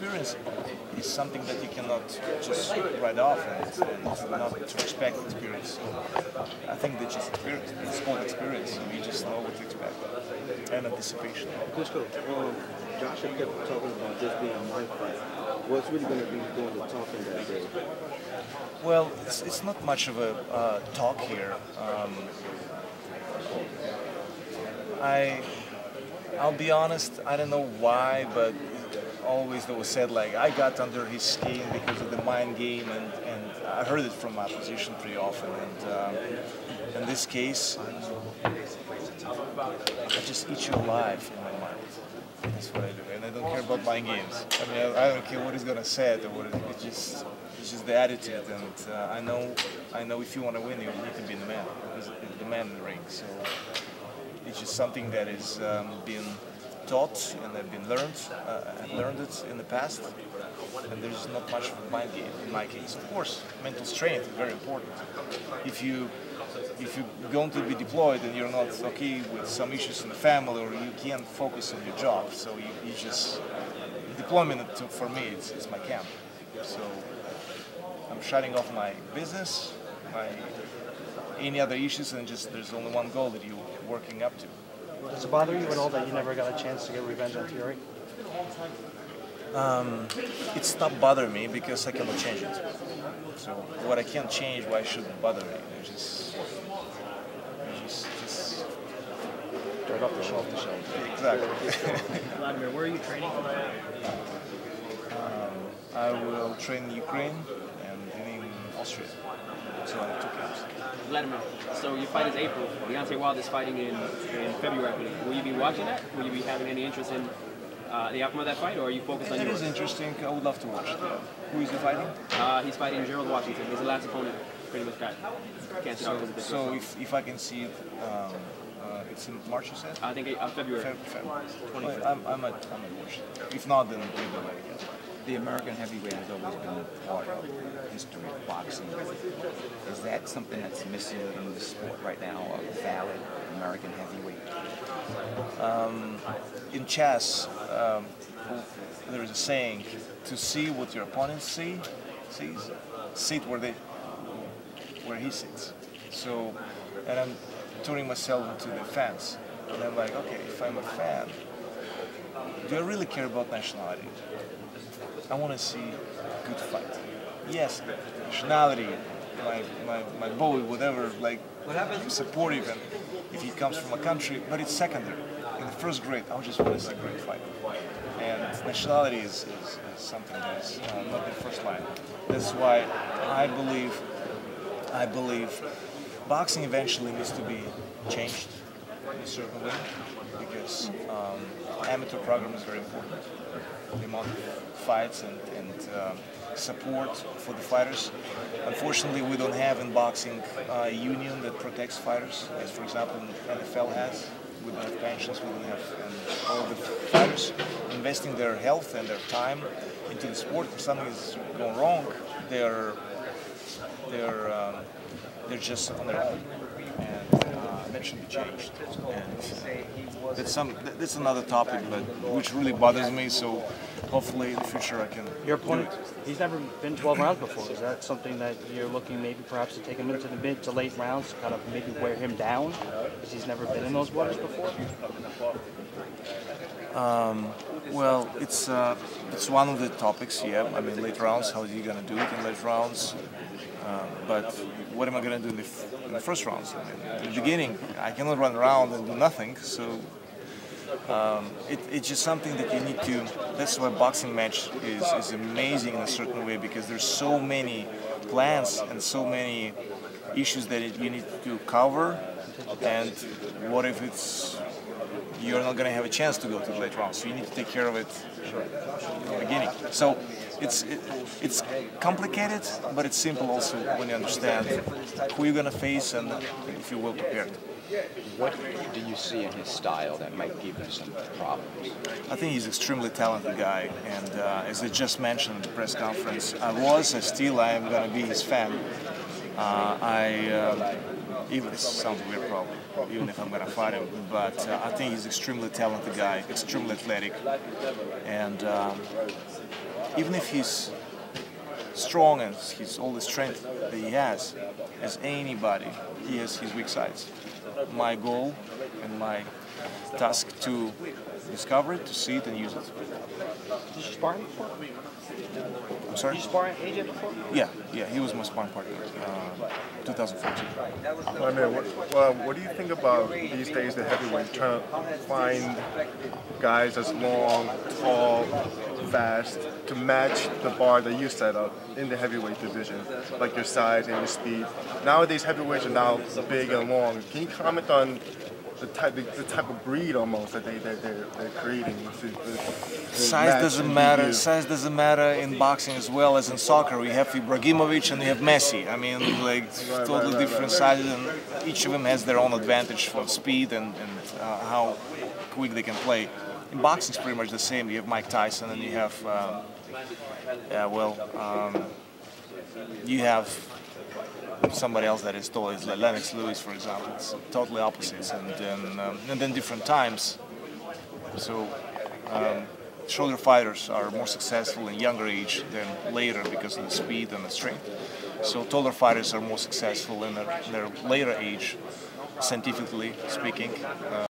experience is something that you cannot just write off and, and not to respect experience. So I think that's just experience. It's called experience. So you just know what to expect and anticipation. Klitschko, um, Joshua kept talking about this being fight. What's really going to be doing the talking that day? Well, it's, it's not much of a uh, talk here. Um, I, I'll be honest, I don't know why, but always there was said like I got under his skin because of the mind game, and, and I heard it from my opposition pretty often. And um, in this case, I just eat you alive in my mind. That's what I do, and I don't care about mind games. I mean, I, I don't care what he's gonna say or what. It, it's just, it's just the attitude, and uh, I know, I know if you want to win, you need to be the man, the man in the ring. So it's just something that is um, being taught and have been learned, uh, and learned it in the past. And there's not much game in my case. Of course, mental strength is very important. If you if you're going to be deployed and you're not okay with some issues in the family or you can't focus on your job, so you, you just deployment for me it's, it's my camp. So I'm shutting off my business, my any other issues, and just there's only one goal that you're working up to. Does it bother you at all that you never got a chance to get revenge on Fury? Um, it stopped bothering me because I cannot change it. So what I can't change, why should it bother me? It's just, it's just, just Right off the shelf. exactly. Vladimir, where are you training? um, I will train in Ukraine and in Austria. So I have two camps. Vladimir, so your fight is April. Deontay Wilder is fighting in, in February, I believe. Will you be watching that? Will you be having any interest in uh, the outcome of that fight, or are you focused on It yours? is interesting. I would love to watch it. Who is he fighting? Uh, he's fighting Gerald Washington. He's the last opponent, pretty much got canceled So, out because so if, if I can see it, um, uh, it's in March, you said? I think uh, February. Feb- February. Well, I'm, I'm at, I'm at watch. If not, then we'll do it again. The American heavyweight has always been a part of the history of boxing. Is that something that's missing in the sport right now, a valid American heavyweight? Um, in chess, um, there is a saying: to see what your opponent see, sees, sit where they, where he sits. So, and I'm turning myself into the fans, and I'm like, okay, if I'm a fan, do I really care about nationality? I want to see a good fight. Yes, nationality, my, my, my boy, whatever, like, I'm supportive and if he comes from a country, but it's secondary. In the first grade, I just want to see a great fight. And nationality is, is, is something that is uh, not the first line. That's why I believe, I believe boxing eventually needs to be changed in a certain way because um, amateur program is very important. The amount of fights and, and um, support for the fighters. Unfortunately, we don't have in boxing a union that protects fighters, as for example NFL has. We don't have pensions, we don't have and all the fighters investing their health and their time into the sport. If something is going wrong, they're they're um, they're just on their own, that should be changed. And that's some that's another topic, but which really bothers me. So hopefully in the future I can. Your do opponent, he's never been 12 rounds before. Is that something that you're looking maybe perhaps to take him into the mid to late rounds, to kind of maybe wear him down? Because he's never been in those waters before? Um, well, it's uh, it's one of the topics. Yeah, I mean late rounds. How are you gonna do it in late rounds? Uh, but what am I gonna do in the, in the first rounds? I mean, in the beginning, I cannot run around and do nothing. So um, it, it's just something that you need to. That's why boxing match is, is amazing in a certain way because there's so many plans and so many issues that it, you need to cover. And what if it's you're not going to have a chance to go to the late rounds. So you need to take care of it in the beginning. So it's it, it's complicated, but it's simple also when you understand who you're going to face and if you're well prepared. What do you see in his style that might give you some problems? I think he's an extremely talented guy, and uh, as I just mentioned in the press conference, I was, I still I am going to be his fan. Uh, I uh, even this sounds weird probably. even if I'm gonna fight him. But uh, I think he's extremely talented guy, extremely athletic, and um, even if he's strong and he's all the strength that he has, as anybody, he has his weak sides. My goal and my task to discover it, to see it, and use it. Did you spar him before? I'm sorry. Did you spar AJ before? Yeah, yeah, he was my sparring partner, uh, 2014. I mean, what, well, what do you think about these days the heavyweight trying to find guys as long, tall, fast to match the bar that you set up in the heavyweight division, like your size and your speed. Nowadays, heavyweights are now big and long. Can you comment on the type, the, the type of breed almost that they that they're, they're creating? To, to, to Size doesn't matter. Size doesn't matter in boxing as well as in soccer. We have Ibrahimovic and we have Messi. I mean, like right, totally right, different right. sizes, and each of them has their own advantage for speed and, and uh, how quick they can play. In boxing, it's pretty much the same. You have Mike Tyson, and you have, um, yeah, well, um, you have somebody else that is tall, is like Lennox Lewis, for example. It's totally opposites, and then um, and then different times. So um, shoulder fighters are more successful in younger age than later because of the speed and the strength. So taller fighters are more successful in their, their later age, scientifically speaking. Uh,